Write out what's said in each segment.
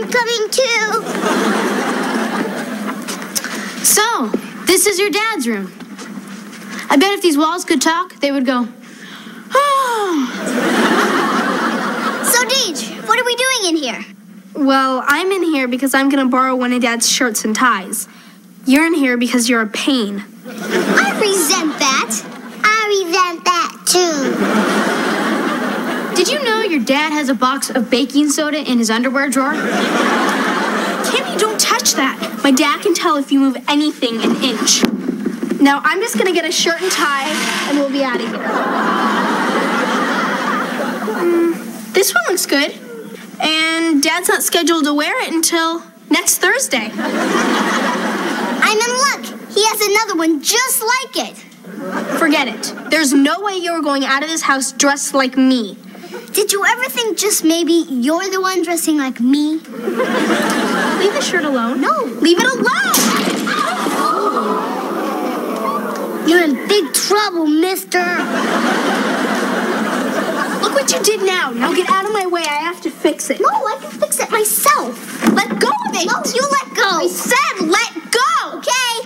I'm coming too. So, this is your dad's room. I bet if these walls could talk, they would go, oh. So, Deej, what are we doing in here? Well, I'm in here because I'm gonna borrow one of Dad's shirts and ties. You're in here because you're a pain. I resent that. I resent that too. Your dad has a box of baking soda in his underwear drawer? Kimmy, don't touch that. My dad can tell if you move anything an inch. Now, I'm just gonna get a shirt and tie and we'll be out of here. Mm, this one looks good. And Dad's not scheduled to wear it until next Thursday. I'm in luck. He has another one just like it. Forget it. There's no way you're going out of this house dressed like me. Did you ever think just maybe you're the one dressing like me? Leave the shirt alone. No. Leave it alone. You're in big trouble, mister. Look what you did now. Now get out of my way. I have to fix it. No, I can fix it myself. Let go of it. No, you let go. I said let go. Okay.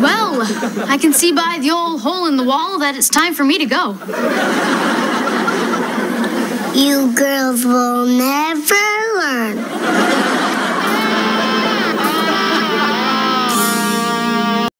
Well, I can see by the old hole in the wall that it's time for me to go. You girls will never.